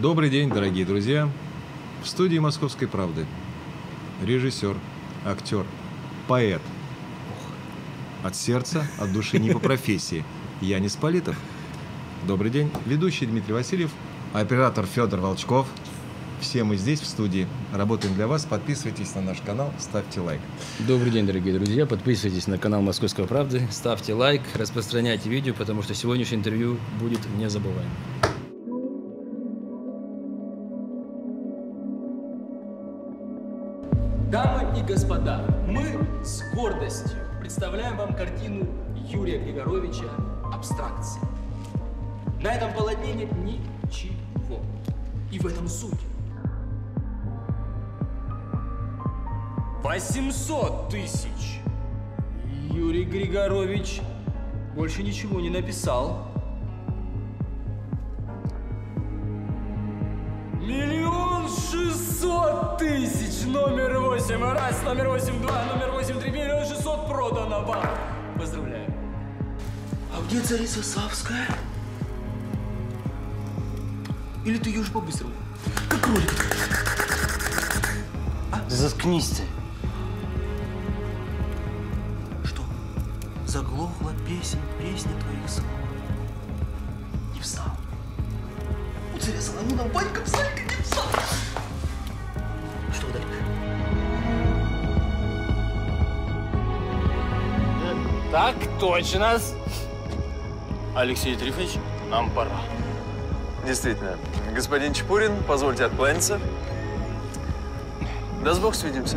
Добрый день, дорогие друзья. В студии «Московской правды» режиссер, актер, поэт. От сердца, от души, не по профессии. Янис Политов. Добрый день. Ведущий Дмитрий Васильев, оператор Федор Волчков. Все мы здесь, в студии, работаем для вас. Подписывайтесь на наш канал, ставьте лайк. Добрый день, дорогие друзья. Подписывайтесь на канал Московской правды, ставьте лайк, распространяйте видео, потому что сегодняшнее интервью будет незабываемым. Господа, мы с гордостью представляем вам картину Юрия Григоровича «Абстракция». На этом полотне нет ничего. И в этом суть. 800 тысяч. Юрий Григорович больше ничего не написал. Миллион шестьсот тысяч! Номер восемь раз, номер восемь два, номер восемь три, миллион шестьсот продано вам! Поздравляю. А где царица Савская? Или ты ее уже по-быстрому? Как кролик. Да заткнись ты. Что? Заглохла песень, песня твоих слов. Не встал. У царя Соломона банька псалька Так точно. Алексей Трифович, нам пора. Действительно. Господин Чепурин, позвольте откланяться. Даст Бог свидимся.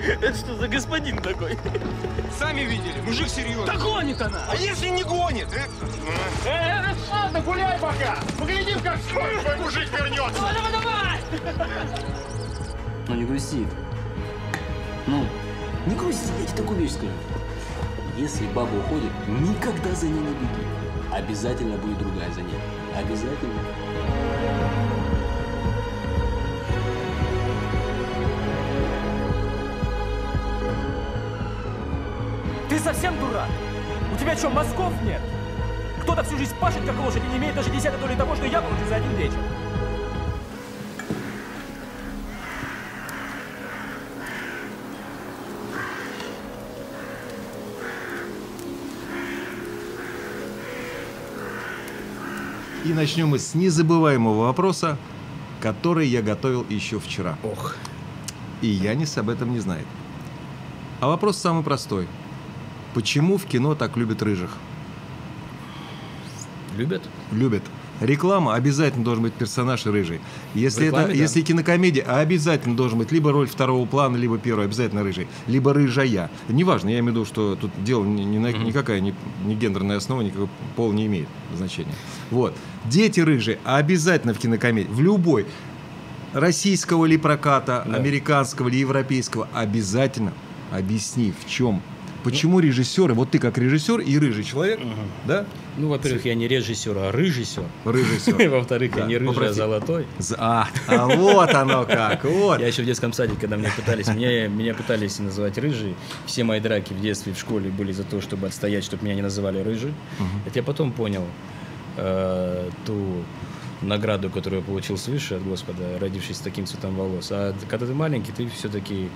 Это что за господин такой? Сами видели, мужик серьезный. Да гонит она! А если не гонит? Э, э, ладно, гуляй пока! Поглядим, как скоро твой мужик вернется! Давай, давай, давай! Ну не грусти. Ну, не грусти, я тебе такую вещь скажу. Если баба уходит, никогда за ней не беги. Обязательно будет другая за ней. Обязательно. Ты совсем дурак? У тебя что, мозгов нет? Кто-то всю жизнь пашет, как лошадь, и не имеет даже десятой доли того, что я получу за один вечер. И начнем мы с незабываемого вопроса, который я готовил еще вчера. Ох. И Янис об этом не знает. А вопрос самый простой. Почему в кино так любят рыжих? Любят? Любят. Реклама обязательно должен быть персонаж рыжий. Если рекламе, это, да. если кинокомедия, обязательно должен быть либо роль второго плана, либо первого, обязательно рыжий, либо рыжая. Неважно, я имею в виду, что тут дело ни- ни на- никакая не, не гендерная основа, никакого пол не имеет значения. Вот. Дети рыжие обязательно в кинокомедии, в любой российского ли проката, Да. американского ли европейского, обязательно объясни, в чем. Почему режиссеры, вот ты как режиссер и рыжий человек, да? Ну, во-первых, я не режиссер, а рыжиссер. Режиссер. Во-вторых, я не рыжий, а золотой. А, а вот оно как, вот. Я еще в детском садике, когда меня пытались, меня, меня пытались называть рыжий. Все мои драки в детстве, в школе были за то, чтобы отстоять, чтобы меня не называли рыжий. Это я потом понял э, ту награду, которую я получил свыше от Господа, родившись с таким цветом волос. А когда ты маленький, ты все-таки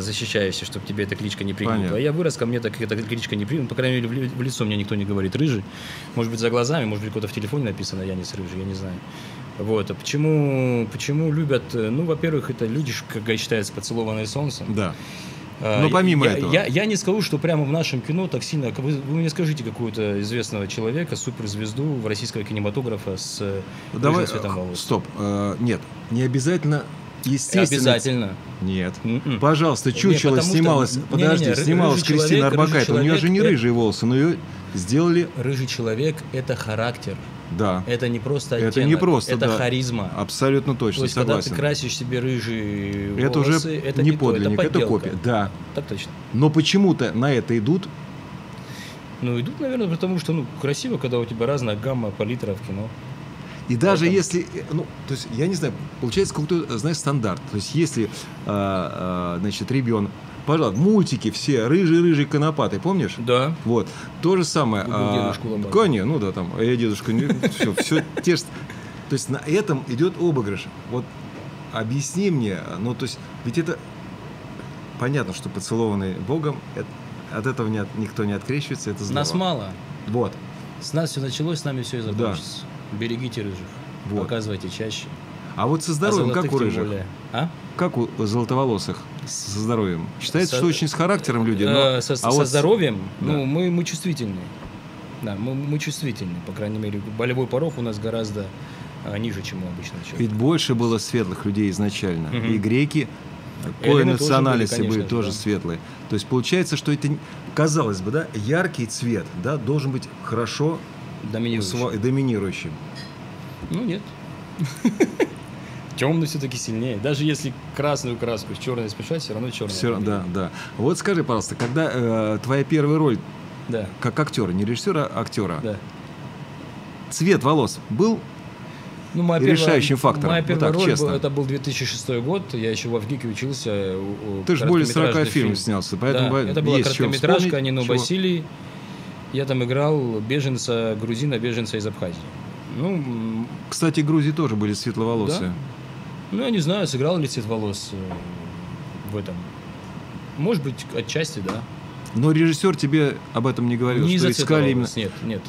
защищаешься, чтобы тебе эта кличка не. Понятно. А я вырос, ко мне так эта кличка не прилипла. Ну, По крайней мере, в в лицо мне никто не говорит рыжий. Может быть, за глазами, может быть, кто-то в телефоне написано, я не с рыжий, я не знаю. Вот. А почему, почему любят? э, Ну, во-первых, это люди, как считается, поцелованные солнцем. Да. А, Но помимо я, этого. Я, я не скажу, что прямо в нашем кино так сильно... Вы, вы мне скажите какого-то известного человека, суперзвезду в российского кинематографа с э, Давай, цветом э, волос. стоп, э, нет, не обязательно, естественно. Обязательно. Нет. М-м. Пожалуйста, Чучело потому что- снималась, не-не-не, подожди, ры- снималась Кристина человек, Арбакайте, у нее же не человек, рыжие волосы, но ее сделали, Рыжий человек – это характер. да, Это не просто Это оттенок. не просто, Это да. харизма. абсолютно То точно, есть, когда согласен. ты красишь себе рыжие это волосы, уже это не то, подлинник, это, подделка. копия, да. Так точно. Но почему-то на это идут, Ну, идут, наверное, потому что, ну, красиво, когда у тебя разная гамма палитра в кино. И даже Поэтому- если, э, ну, то есть, я не знаю, получается какой-то, знаешь, стандарт. То есть, если, а, а, значит, ребенок, пожалуйста, мультики все, рыжий-рыжий конопатый, помнишь? Да. Вот, то же самое. Был а. Коня, ну да, там, я дедушка, все, все те же... То есть на этом идет обыгрыш. Вот объясни мне, ну то есть, ведь это понятно, что поцелованный Богом, от этого никто не открещивается, это здорово. Нас мало. Вот, С нас все началось, с нами все и Да. Берегите рыжих. Вот. Показывайте чаще. а вот со А здоровьем, как золотых у рыжих? более. А? Как у золотоволосых со здоровьем? Считается, Со- что очень с характером люди, но... Э, со, а со вот здоровьем, Да. ну, мы, мы чувствительны. Да, мы, мы чувствительны, по крайней мере. Болевой порог у нас гораздо а, ниже, чем у обычного человека. Ведь больше было светлых людей изначально. Мгм. И греки, кое национальности были, были, конечно тоже да. светлые. То есть получается, что это, казалось бы, да, яркий цвет, да, должен быть хорошо Доминирующий. сва- доминирующим. Ну, нет. Темный все-таки сильнее. Даже если красную краску с черной смешать, все равно черный. Все, да, да. Вот скажи, пожалуйста, когда э, твоя первая роль Да, как актера, не режиссера, а актера, да. цвет волос был? Ну, моя решающим фактором, Моя вот первая так, роль, честно. была- это был 2006 год, я еще в Авгике учился. Ты же более 40 короткометражный фильмов фильм. снялся, поэтому Да, это была есть короткометражка чего- Василий. Я там играл беженца, грузина, беженца из Абхазии. Ну, Кстати, Грузии тоже были светловолосые. ну, я не знаю, сыграл ли цвет волос э, в этом. Может быть, отчасти, да. Но режиссер тебе об этом не говорил, не что искали именно... нет, нет.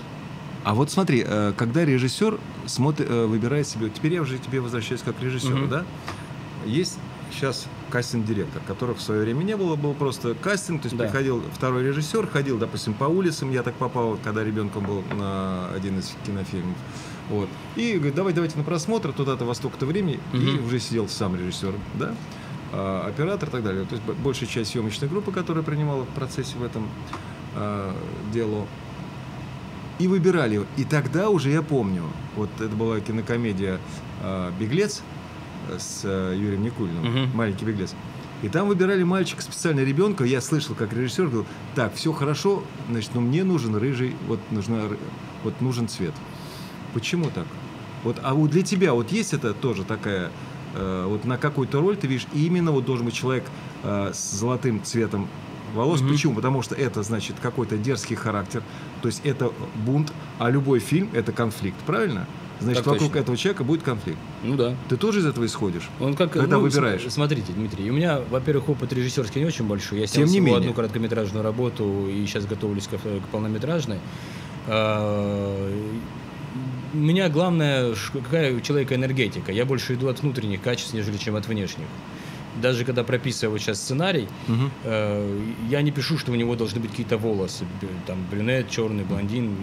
А вот смотри, э, когда режиссер смотрит, э, выбирает себе, теперь я уже тебе возвращаюсь как режиссер, Мгм. да? Есть сейчас кастинг-директор, которых в свое время не было, был просто кастинг, то есть Да. приходил второй режиссер, ходил, допустим, по улицам, я так попал, когда ребенком был на один из кинофильмов, вот, и говорит, давай, давайте на просмотр, туда-то во столько-то времени, и Мгм. уже сидел сам режиссер, да, а, оператор и так далее, то есть большая часть съемочной группы, которая принимала в процессе в этом а, делу, и выбирали его. И тогда уже я помню, вот это была кинокомедия э, «Беглец» с э, Юрием Никулиным, Мгм. «Маленький беглец». И там выбирали мальчика, специально ребенка. Я слышал, как режиссер говорил, так, все хорошо, значит, но мне нужен рыжий, вот, нужна, вот нужен цвет. Почему так? Вот, а вот для тебя вот есть это тоже такая, э, вот на какую-то роль ты видишь, и именно вот должен быть человек э, с золотым цветом волос. Мгм. Почему? Потому что это, значит, какой-то дерзкий характер, то есть это бунт, а любой фильм – это конфликт, правильно? Значит, Так вокруг точно. этого человека будет конфликт. Ну да. Ты тоже из этого исходишь? Он как, Когда ну, выбираешь. см- Смотрите, Дмитрий, у меня, во-первых, опыт режиссерский не очень большой. Я Тем снял не всего менее. одну короткометражную работу и сейчас готовлюсь к, к полнометражной. А, У меня главное, какая у человека энергетика. Я больше иду от внутренних качеств, нежели чем от внешних. Даже когда прописываю сейчас сценарий, Мгм. э, я не пишу, что у него должны быть какие-то волосы, там брюнет, черный, блондин.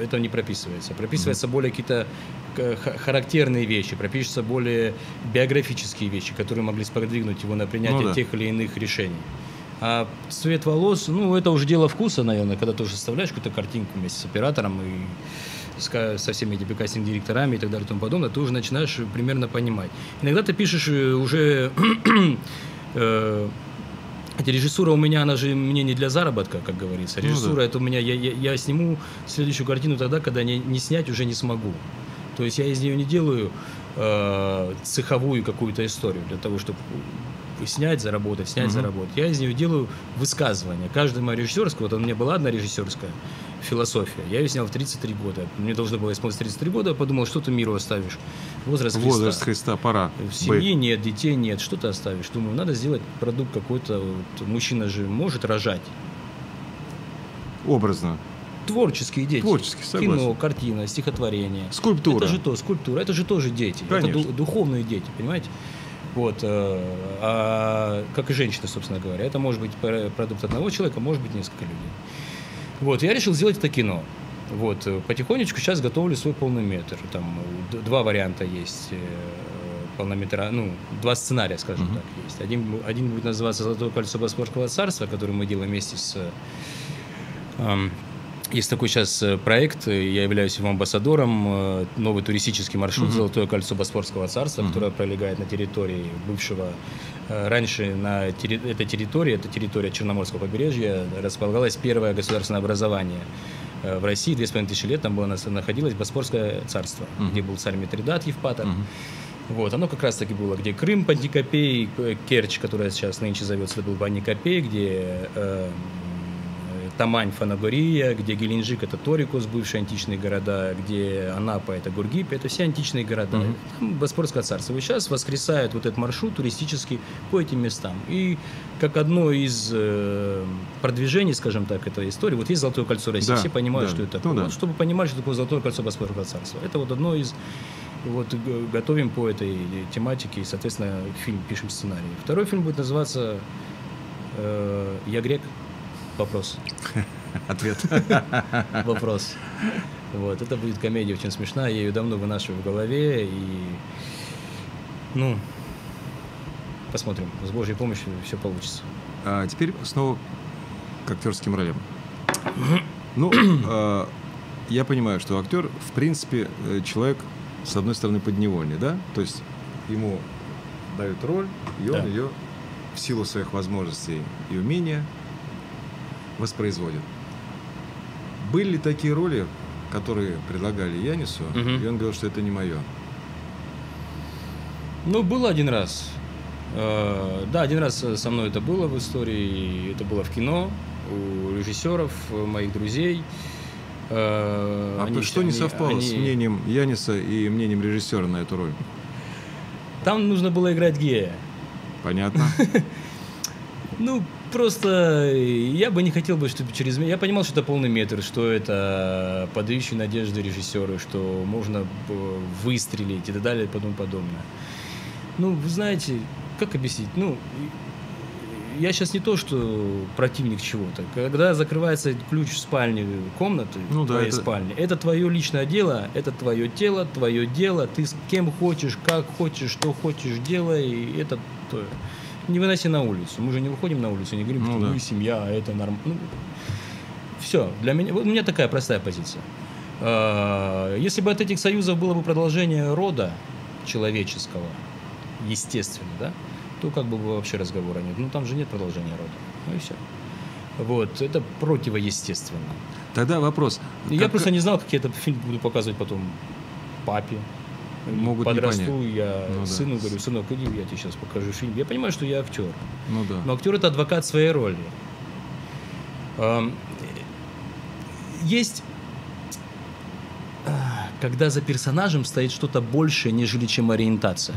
Это не прописывается. Прописываются более какие-то ха- характерные вещи, пропишутся более биографические вещи, которые могли сподвигнуть его на принятие Ну да. тех или иных решений. А цвет волос, ну, это уже дело вкуса, наверное, когда ты уже составляешь какую-то картинку вместе с оператором и со всеми этими кастинг-директорами и так далее и тому подобное, ты уже начинаешь примерно понимать. Иногда ты пишешь э, уже... э, Хотя режиссура у меня, она же мне не для заработка, как говорится. Ну да. Режиссура это у меня, я, я, я сниму следующую картину тогда, когда не, не снять уже не смогу. То есть я из нее не делаю э, цеховую какую-то историю для того, чтобы снять, заработать, снять, Мгм. заработать. Я из нее делаю высказывание. Каждая моя режиссерская, вот у меня была одна режиссерская философия. Я ее снял в 33 года. Мне должно было исполниться 33 года. Я подумал, что ты миру оставишь? Возраст Христа. Возраст Христа, пора. В быть. семье нет, детей нет, что ты оставишь? Думаю, надо сделать продукт какой-то. Вот, мужчина же может рожать. Образно. Творческие дети. Творческий, согласен. Кино, картина, стихотворение. Скульптура. Это же то, скульптура, это же тоже дети. Конечно. Это ду- духовные дети, понимаете? Вот, э, а, как и женщина, собственно говоря. Это может быть пр- продукт одного человека, может быть несколько людей. Вот, я решил сделать это кино. Вот, э, потихонечку сейчас готовлю свой полный метр. Там два варианта есть э, полнометра, ну, два сценария, скажем Мгм. так, есть. Один, один будет называться «Золотое кольцо Боспорского царства», который мы делаем вместе с эм, есть такой сейчас э, проект, я являюсь его амбассадором, э, новый туристический маршрут Мгм. «Золотое кольцо Боспорского царства», Мгм. которое пролегает на территории бывшего, раньше на терри- этой территории, это территория Черноморского побережья, располагалось первое государственное образование э, в России, две с половиной тысячи лет там было, находилось Боспорское царство, Мгм. где был царь Митридат Евпатор. Мгм. Вот, оно как раз таки было, где Крым под Никопей, э, Керчь, которая сейчас нынче зовется, это был под Никопей, где э, Тамань, Фанагория, где Геленджик это Торикус, бывшие античные города, где Анапа это Гургип, это все античные города. Там Боспорское царство. И сейчас воскресают вот этот маршрут туристический по этим местам. И как одно из э, продвижений, скажем так, этой истории, вот есть Золотое кольцо России, Да, все понимают, да. что это Ну такое. да. Вот чтобы понимать, что такое Золотое кольцо Боспорского царства. Это вот одно из вот готовим по этой тематике и, соответственно, фильм пишем сценарий. Второй фильм будет называться э, «Я грек». Вопрос. Ответ. Вопрос. Вот, это будет комедия очень смешная, я ее давно вынашиваю в голове, и, ну, посмотрим, с Божьей помощью все получится. А теперь снова к актерским ролям. Ну, а, я понимаю, что актер, в принципе, э, человек, с одной стороны, подневольный, да? То есть ему дают роль, и он Да. ее в силу своих возможностей и умения воспроизводит. Были ли такие роли, которые предлагали Янису, Мгм. и он говорил, что это не мое? Ну, было один раз. Э, Да, один раз со мной это было в истории, это было в кино, у режиссеров, э, моих друзей. Э, А они- что не они- совпало с они- мнением Яниса и мнением режиссера на эту роль? Там нужно было играть гея. Понятно? Ну, просто я бы не хотел бы, чтобы через... Я понимал, что это полный метр, что это подающие надежды режиссеры, что можно э, выстрелить и так далее и тому подобное. Ну, вы знаете, как объяснить? Ну, я сейчас не то, что противник чего-то. Когда закрывается ключ в спальне комнаты, Ну да, твоей это- спальни, это твое личное дело, это твое тело, твое дело, ты с кем хочешь, как хочешь, что хочешь, делай, и это то. Не выноси на улицу. Мы же не выходим на улицу, не говорим, Ну что да. мы семья, а это нормально. все, для меня, вот у меня такая простая позиция. А, Если бы от этих союзов было бы продолжение рода человеческого, естественно, да, то как бы вообще разговора нет. Ну там же нет продолжения рода. Ну и все. Вот, это противоестественно. Тогда вопрос. Я Как- просто не знал, как я этот фильм буду показывать потом папе. Могут Подрасту, я Ну да. сыну говорю, сынок, иди, я тебе сейчас покажу фильм. Я понимаю, что я актер. Ну да. Но актер это адвокат своей роли. Есть, а, когда за персонажем стоит что-то большее, нежели чем ориентация.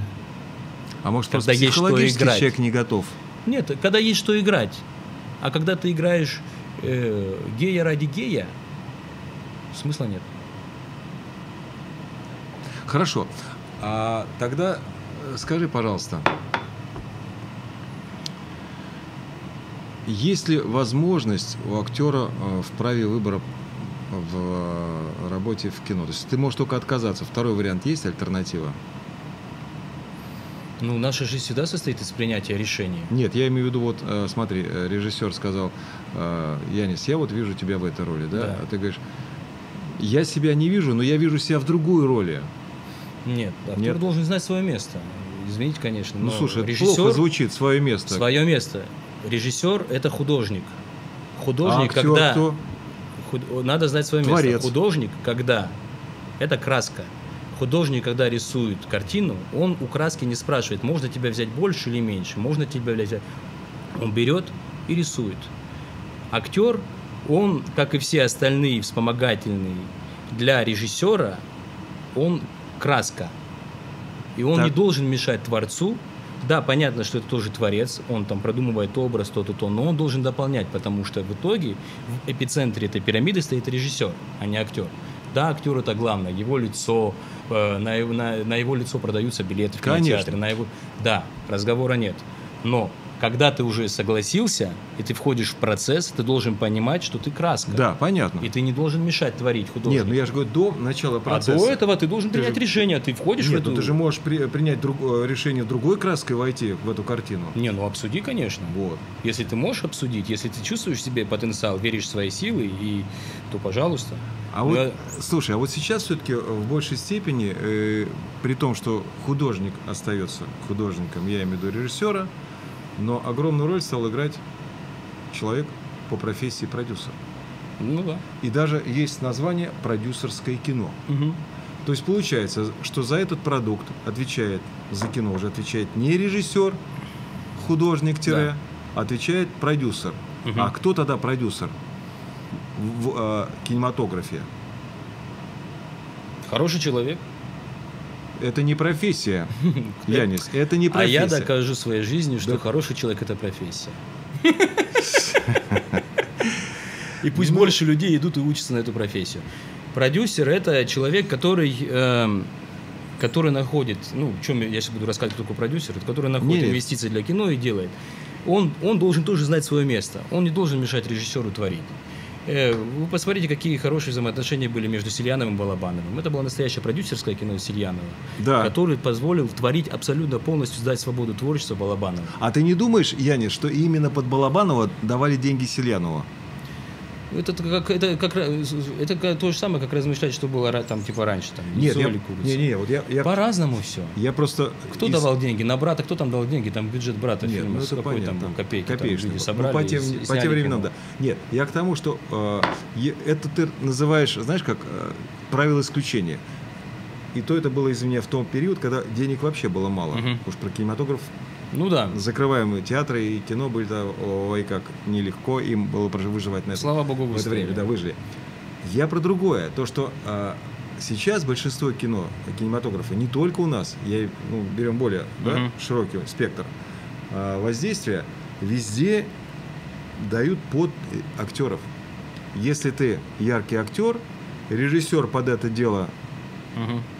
А может, когда просто есть что играть. человек не готов? Нет, когда есть что играть. А когда ты играешь э, гея ради гея, смысла нет. Хорошо. А тогда э, скажи, пожалуйста, есть ли возможность у актера э, в праве выбора в э, работе в кино? То есть ты можешь только отказаться. Второй вариант есть альтернатива? Ну, наша жизнь всегда состоит из принятия решения. Нет, я имею в виду, вот, э, смотри, режиссер сказал, э, Янис, я вот вижу тебя в этой роли, да? Да. А ты говоришь, я себя не вижу, но я вижу себя в другой роли. Нет, актер Нет. должен знать свое место. Извините, конечно. Ну, слушай, режиссер плохо звучит, свое место. свое место. Режиссер это художник. Художник, а актер когда кто? Худ- Надо знать свое Творец. место. Художник, когда это краска. Художник, когда рисует картину, он у краски не спрашивает, можно тебя взять больше или меньше, можно тебя взять. Он берет и рисует. Актер, он, как и все остальные вспомогательные для режиссера, он краска. И он Так. не должен мешать творцу. Да, понятно, что это тоже творец, он там продумывает образ, то-то, то, но он должен дополнять, потому что в итоге в эпицентре этой пирамиды стоит режиссер, а не актер. Да, актер это главное, его лицо, э, на, его, на, на его лицо продаются билеты в Конечно. кинотеатре, на его... Да, разговора нет. Но когда ты уже согласился, и ты входишь в процесс, ты должен понимать, что ты краска. Да, понятно. И ты не должен мешать творить художнику. Нет, ну я же говорю, до начала а процесса. до этого ты должен Ты принять же- решение, ты входишь в Нет, эту... ну ты же можешь при- принять друг- э, решение другой краской войти в эту картину. Не, ну обсуди, конечно. Вот. Если ты можешь обсудить, если ты чувствуешь в себе потенциал, веришь в свои силы, и, то пожалуйста. А вот, я- слушай, а вот сейчас все-таки в большей степени, э, при том, что художник остается художником, я имею в виду режиссера, но огромную роль стал играть человек по профессии продюсер. Ну да. И даже есть название продюсерское кино. Мгм. То есть получается, что за этот продукт отвечает, за кино уже отвечает не режиссер, художник тире, отвечает продюсер. Мгм. А кто тогда продюсер в, в, э, кинематографе? Хороший человек. Это не профессия, Янис, это не А профессия. я докажу своей жизнью, что Да. хороший человек это профессия. И пусть больше людей идут и учатся на эту профессию. Продюсер это человек, который, эм, который находит, ну, в чем я сейчас буду рассказывать, кто такой продюсер, который находит Нет. инвестиции для кино и делает. Он, он должен тоже знать свое место. Он не должен мешать режиссеру творить. Э, Вы посмотрите, какие хорошие взаимоотношения были между Сильяновым и Балабановым. Это было настоящее продюсерское кино Сильянова, Да. который позволил творить абсолютно полностью, дать свободу творчества Балабанову. А ты не думаешь, Янис, что именно под Балабанова давали деньги Сельянову? Это как, это как это то же самое, как размышлять, что было там типа раньше, там Нет, я, не, не, вот я, я, По-разному все. я просто... Кто из- давал деньги? На брата кто там дал деньги? Там бюджет брата Нет, фильма. ну это какой понятно. там копейки там Копеечный. люди Ну, собрали по и тем, с- по тем временам, да. Нет, я к тому, что э, это ты называешь, знаешь, как э, правило исключения. И то это было, извини, в том период, когда денег вообще было мало. Мгм. Уж про кинематограф Ну да. закрываемые театры и кино были, да, ой, как нелегко им было выживать на это. Слава богу, в это время, да, выжили. Я про другое. То, что а, сейчас большинство кино, кинематографа, не только у нас, я, ну, берем более да, Мгм. широкий спектр а, воздействия, везде дают под э, актеров. Если ты яркий актер, режиссер под это дело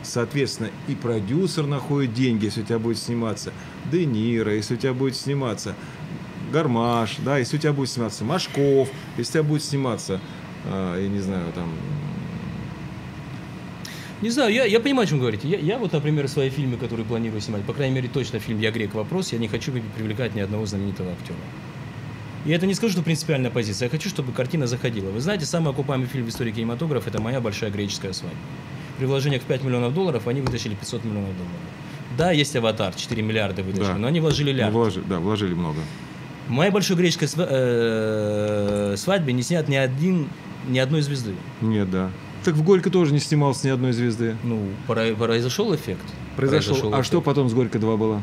Соответственно, и продюсер находит деньги, если у тебя будет сниматься Де Ниро, если у тебя будет сниматься Гармаш, да, если у тебя будет сниматься Машков, если у тебя будет сниматься, а, я не знаю, там... Не знаю, я, я понимаю, о чем говорите. Я, я вот, например, свои фильмы, которые планирую снимать, по крайней мере, точно фильм «Я грек. Вопрос», я не хочу привлекать ни одного знаменитого актера. И это не скажу, что принципиальная позиция. Я хочу, чтобы картина заходила. Вы знаете, самый окупаемый фильм в истории кинематографа – это «Моя большая греческая свадьба». При вложениях в 5 миллионов долларов они вытащили 500 миллионов долларов. Да, есть «Аватар», 4 миллиарда вытащили, Да. но они вложили лярд. Вложи- да, вложили много. В «Моей большой греческой сва- э, свадьбе» не снят ни, один, ни одной звезды. Нет, да. Так в Горько тоже не снимался ни одной звезды. Ну, произошел эффект. Произошел. а эффект. что потом с Горько 2 было?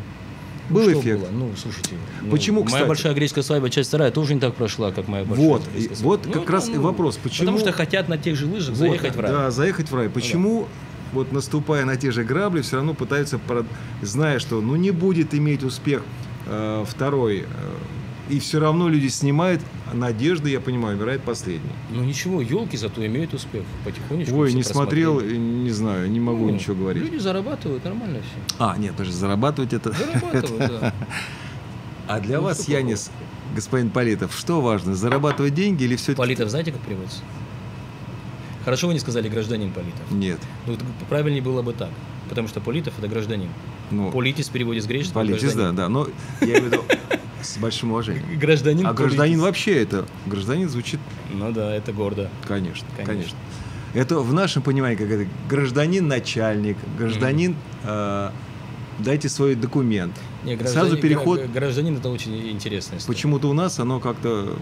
Ну, Был что эффект. было? Ну, слушайте. ну, Почему, Моя кстати? большая греческая свадьба, часть вторая, тоже не так прошла, как моя большая Вот, греческая и- вот как раз и вопрос, почему- Потому что хотят на тех же лыжах Вот, заехать в рай. Да, заехать в рай. Почему, вот наступая на те же грабли, все равно пытаются, зная, что ну не будет иметь успех э, второй, э, и все равно люди снимают, а надежда, я понимаю, умирает последний. Ну ничего, елки зато имеют успех. Потихонечку. Ой, не смотрел, и не знаю, не могу Ну, ничего говорить. Люди зарабатывают, нормально все. А, нет, даже зарабатывать это... Зарабатывают, да. А для Ну, вас, Янис, господин Политов, что важно, зарабатывать деньги или все-таки... Политов знаете, как переводится? Хорошо вы не сказали гражданин Политов. Нет. Ну, правильнее было бы так. Потому что Политов это гражданин. Ну, Политис в переводе с греческого Политис, да, гражданин. да. Но я имею в виду с большим уважением. Гражданин А гражданин вообще это... Гражданин звучит Ну да, это гордо. Конечно, конечно. Конечно. Это в нашем понимании как это гражданин начальник, гражданин э, дайте свой документ. Не, Сразу гражданин- переход. гра- Гражданин это очень интересная история. Почему-то у нас оно как-то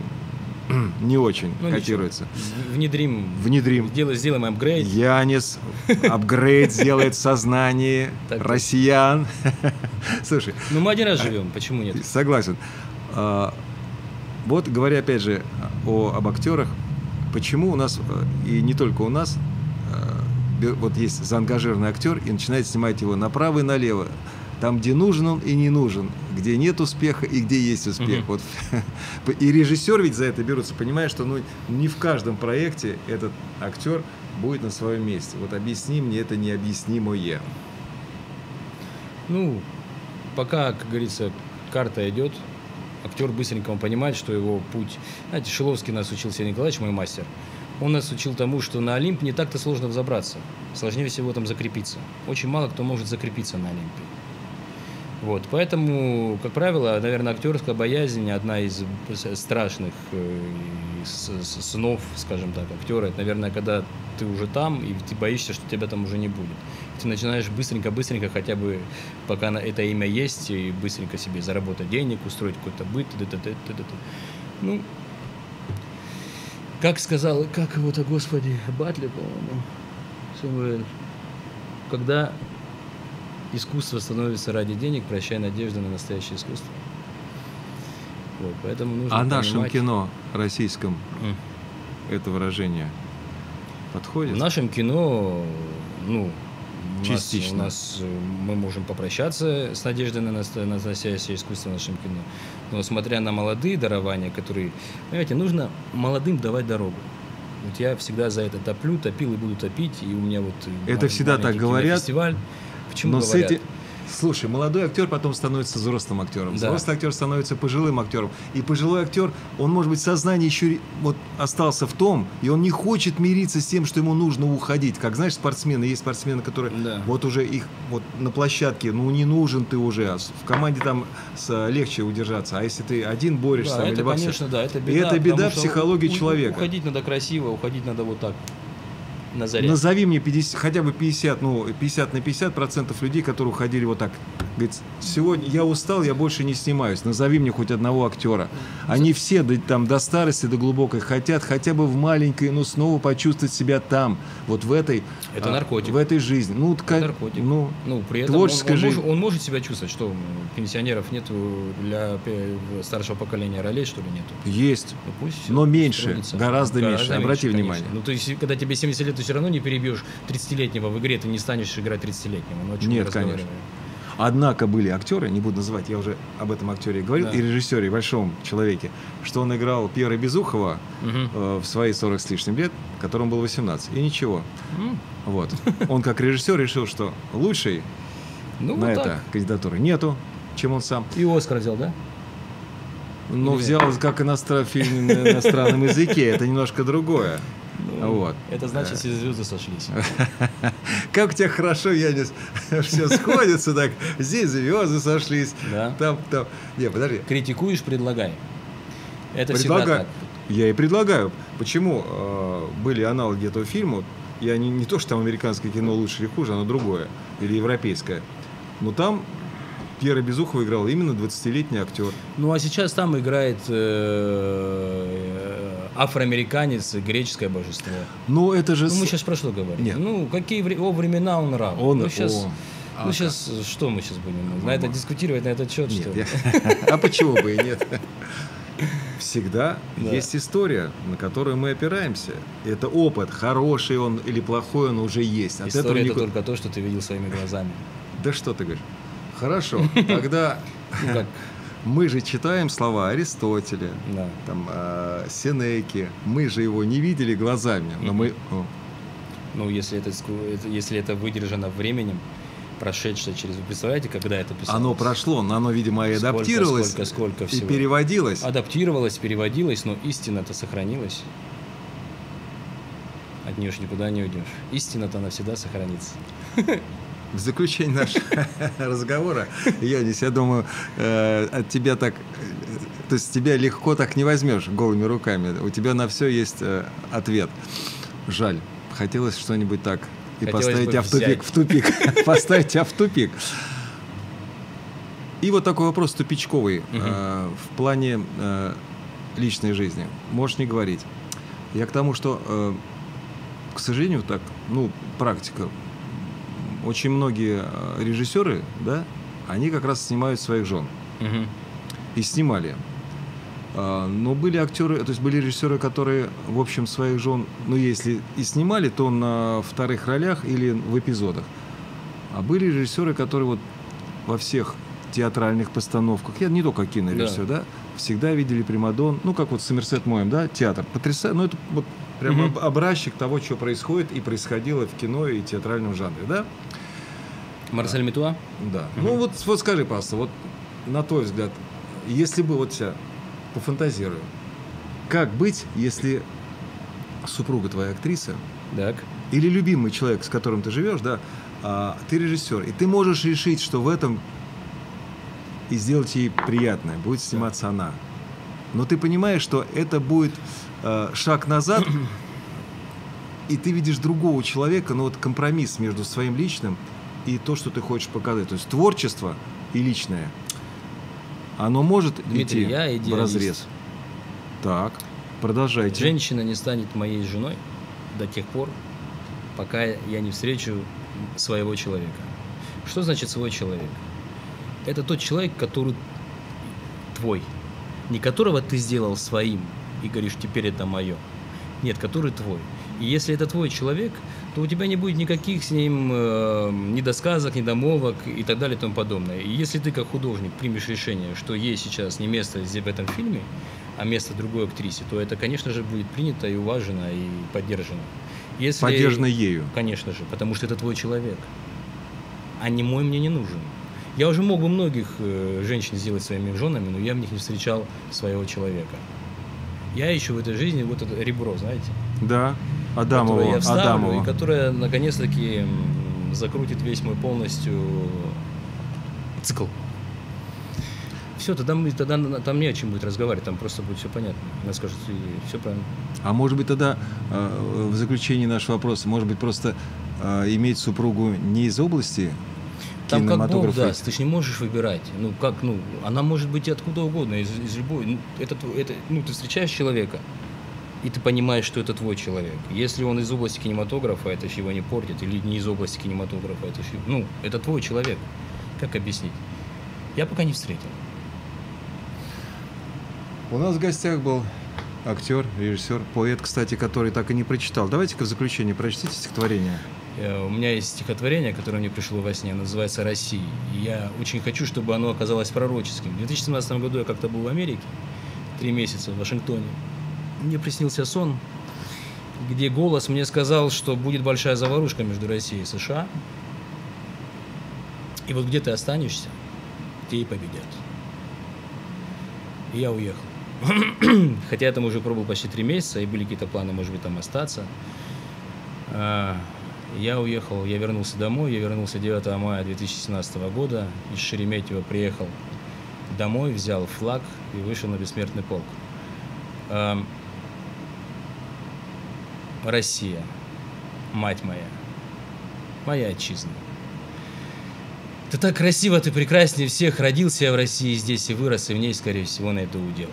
не очень Ну, котируется. ничего. Внедрим. Внедрим. Делаем, сделаем апгрейд. Янис апгрейд сделает в сознании Так точно. россиян. Слушай, Ну мы один раз живем, почему нет? Согласен. А, Вот говоря опять же о, об актерах, почему у нас, э, и не только у нас, э, вот есть заангажированный актер и начинает снимать его направо и налево. Там, где нужен он и не нужен, где нет успеха и где есть успех. Мгм. Вот. И режиссер ведь за это берутся, понимая, что ну, не в каждом проекте этот актер будет на своем месте. Вот объясни мне это необъяснимое. Ну, пока, как говорится, карта идет, актер быстренько он понимает, что его путь... Знаете, Шиловский нас учил, Сергей Николаевич, мой мастер. Он нас учил тому, что на Олимп не так-то сложно взобраться. Сложнее всего там закрепиться. Очень мало кто может закрепиться на Олимпе. Вот, поэтому, как правило, наверное, актерская боязнь одна из страшных э, снов, скажем так, актера. Это, наверное, когда ты уже там, и ты боишься, что тебя там уже не будет. Ты начинаешь быстренько-быстренько, хотя бы пока это имя есть, и быстренько себе заработать денег, устроить какой-то быт. Ну, как сказал, как его-то, господи, Батли, по-моему, когда искусство становится ради денег, прощай надежды на настоящее искусство. Вот, поэтому нужно А нашем понимать- кино российском М. это выражение подходит? В нашем кино, ну, у нас- Частично. у нас, э, мы можем попрощаться с надеждой на, наста- на настоящее искусство в нашем кино. Но смотря на молодые дарования, которые, понимаете, нужно молодым давать дорогу. Вот я всегда за это топлю, топил и буду топить, и у меня вот Это всегда так говорят, кинофестиваль. Почему Но говорят? с этим... Слушай, молодой актер потом становится взрослым актером. Да. Взрослый актер становится пожилым актером. И пожилой актер, он, может быть, сознание еще вот остался в том, и он не хочет мириться с тем, что ему нужно уходить. Как знаешь, спортсмены, есть спортсмены, которые Да. вот уже их вот на площадке, ну не нужен ты уже, а в команде там с- легче удержаться. А если ты один борешься, Да, там, это, или конечно, да, это И беда. это беда психологии человека. Уходить надо красиво, уходить надо вот так, на заре. Назови мне 50, хотя бы 50, ну, 50 на 50 процентов людей, которые уходили вот так. Говорит, сегодня я устал, я больше не снимаюсь. Назови мне хоть одного актера. Они все до, там, до старости, до глубокой хотят хотя бы в маленькой, но снова почувствовать себя там, вот в этой... Это а, наркотик. В этой жизни. Ну, вот ка- наркотик. ну, Ну, при этом творческая он, он, жизнь. может, он может себя чувствовать, что пенсионеров нет для старшего поколения ролей, что ли, нету? есть. Ну, пусть Но меньше, трудится. гораздо меньше. Обрати конечно. внимание. Ну, то есть, когда тебе 70 лет, ты все равно не перебьешь 30-летнего в игре, ты не станешь играть 30-летнего. Ну, Нет, конечно. Однако были актеры, не буду называть, я уже об этом актере говорил, Да. и режиссере, большом человеке, что он играл Пьера Безухова Мгм. э, в свои 40 с лишним лет, которому было 18. И ничего. М, Вот. Он как режиссер решил, что лучшей Ну, на вот это так. кандидатуры нету, чем он сам. И Оскар взял, да? Или- взял как иностран... фильм на иностранном языке, это немножко другое. Вот. Это значит, все звезды сошлись. Как у тебя хорошо, Янис, все сходится так. Здесь звезды сошлись. Да. Там, там. Не, подожди. Критикуешь, предлагай. Это всегда Предлагаю. так. Я и предлагаю. Почему э, были аналоги этого фильма? Я не, не то, что там американское кино лучше или хуже, оно другое. Или европейское. Но там Пьера Безухова играл именно 20-летний актер. Ну а сейчас там играет э, афроамериканец, греческое божество. Ну, это же... Ну, мы сейчас про что говорим? Нет. Ну, какие вре- о, времена он раб. Он- ну, сейчас, о, а ну, сейчас что мы сейчас будем? На это дискутировать, на этот счет, что Нет, ли? я- А почему бы и нет? Всегда Да. есть история, на которую мы опираемся. Это опыт, хороший он или плохой он уже есть. От этого История это только то, что ты видел своими глазами. Да что ты говоришь? Хорошо, тогда Ну, как, мы же читаем слова Аристотеля, да. там, э, Сенеки. Мы же его не видели глазами, но мы... о, Ну, если это, если это выдержано временем, прошедшее через... Вы представляете, когда это писалось? Оно прошло, но оно, видимо, и Сколько, адаптировалось, сколько, сколько и всего. переводилось. Адаптировалось, переводилось, но истина-то сохранилась. От нее ж никуда не уйдешь. Истина-то навсегда сохранится. В заключение нашего разговора, Янис, я думаю, э, от тебя так, э, то есть тебя легко так не возьмешь голыми руками. У тебя на все есть э, ответ. Жаль, хотелось что-нибудь так и Хотелось поставить тебя в тупик, в тупик, поставить тебя в тупик. И вот такой вопрос тупичковый э, в плане э, личной жизни. Можешь не говорить. Я к тому, что, э, к сожалению, так, ну, практика. Очень многие э, режиссеры, да, они как раз снимают своих жен. Мгм. И снимали. А, Но были актеры, то есть были режиссеры, которые, в общем, своих жен, ну, если и снимали, то на вторых ролях или в эпизодах. А были режиссеры, которые вот во всех театральных постановках, я не только кинорежиссер, да, всегда видели Примадон, ну, как вот Сомерсет Моем, да, театр. Потрясающе, ну, это вот прям об- образчик того, что происходит и происходило в кино и театральном жанре, да? Марсель Метуа? Да. Ну вот, вот скажи, пожалуйста, вот на твой взгляд, если бы вот я пофантазирую, как быть, если супруга твоя актриса Так. или любимый человек, с которым ты живешь, да, а, ты режиссер, и ты можешь решить, что в этом и сделать ей приятное, будет сниматься она. Но ты понимаешь, что это будет э, шаг назад, и ты видишь другого человека, но вот компромисс между своим личным и то, что ты хочешь показать. То есть творчество и личное, оно может Дмитрий, идти я в разрез. Так, продолжайте. Женщина не станет моей женой до тех пор, пока я не встречу своего человека. Что значит свой человек? Это тот человек, который твой, не которого ты сделал своим и говоришь, теперь это мое. Нет, который твой. И если это твой человек, то у тебя не будет никаких с ним э, недосказок, недомовок и так далее и тому подобное. И если ты как художник примешь решение, что ей сейчас не место здесь в этом фильме, а место другой актрисе, то это, конечно же, будет принято и уважено, и поддержано. Если... Поддержано ею. Конечно же, потому что это твой человек. А не мой мне не нужен. Я уже мог бы многих э, женщин сделать своими женами, но я в них не встречал своего человека. Я ищу в этой жизни вот это ребро, знаете, Да. Которое Адамова. я вставлю, Адамова. и которое наконец-таки закрутит весь мой полностью цикл. Все, тогда, мы, тогда там не о чем будет разговаривать, там просто будет все понятно. Она скажет, и все правильно. А может быть тогда э, в заключении нашего вопроса, может быть просто э, иметь супругу не из области Там как Бог даст, ты же не можешь выбирать. Ну, как, ну, она может быть и откуда угодно, из, из любой. Ну, это, это, ну, ты встречаешь человека, и ты понимаешь, что это твой человек. Если он из области кинематографа, это ж его не портит, или не из области кинематографа, это ж, его- ну, это твой человек. Как объяснить? Я пока не встретил. У нас в гостях был актер, режиссер, поэт, кстати, который так и не прочитал. Давайте-ка в заключение прочтите стихотворение. Э, У меня есть стихотворение, которое мне пришло во сне, называется «Россия». И я очень хочу, чтобы оно оказалось пророческим. В 2017 году я как-то был в Америке, три месяца в Вашингтоне. Мне приснился сон, где голос мне сказал, что будет большая заварушка между Россией и США. И вот где ты останешься, те и победят. И я уехал. Хотя я там уже пробовал почти три месяца, и были какие-то планы, может быть, там остаться. А, Я уехал, я вернулся домой, я вернулся 9 мая 2017 года, из Шереметьево приехал домой, взял флаг и вышел на бессмертный полк. Россия, мать моя, моя отчизна. Ты так красиво, ты прекраснее всех, родился я в России здесь и вырос, и в ней, скорее всего, найду удел.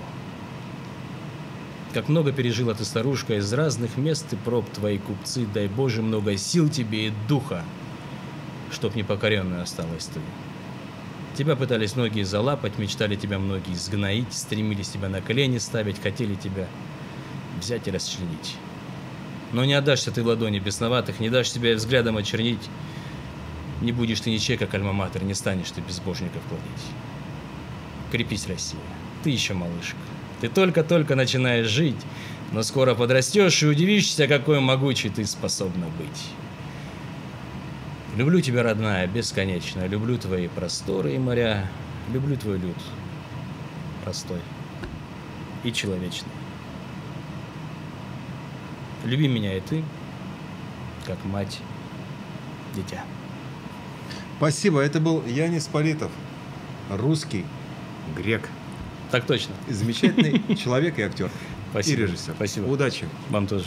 Как много пережила ты, старушка, из разных мест и проб твои купцы, дай Боже, много сил тебе и духа, чтоб непокоренной осталась ты. Тебя пытались многие залапать, мечтали тебя многие сгноить, стремились тебя на колени ставить, хотели тебя взять и расчленить. Но не отдашься ты ладони бесноватых, не дашь себя взглядом очернить, не будешь ты ничей, как альма-матер, не станешь ты безбожников плодить. Крепись, Россия, ты еще малышка. Ты только-только начинаешь жить, но скоро подрастешь и удивишься, какой могучий ты способна быть. Люблю тебя, родная, бесконечно. Люблю твои просторы и моря. Люблю твой люд. Простой и человечный. Люби меня и ты, как мать, дитя. Спасибо. Это был Янис Политов, русский грек. Так точно. Замечательный человек и актер. Спасибо. И режиссер. Спасибо. Удачи. Вам тоже.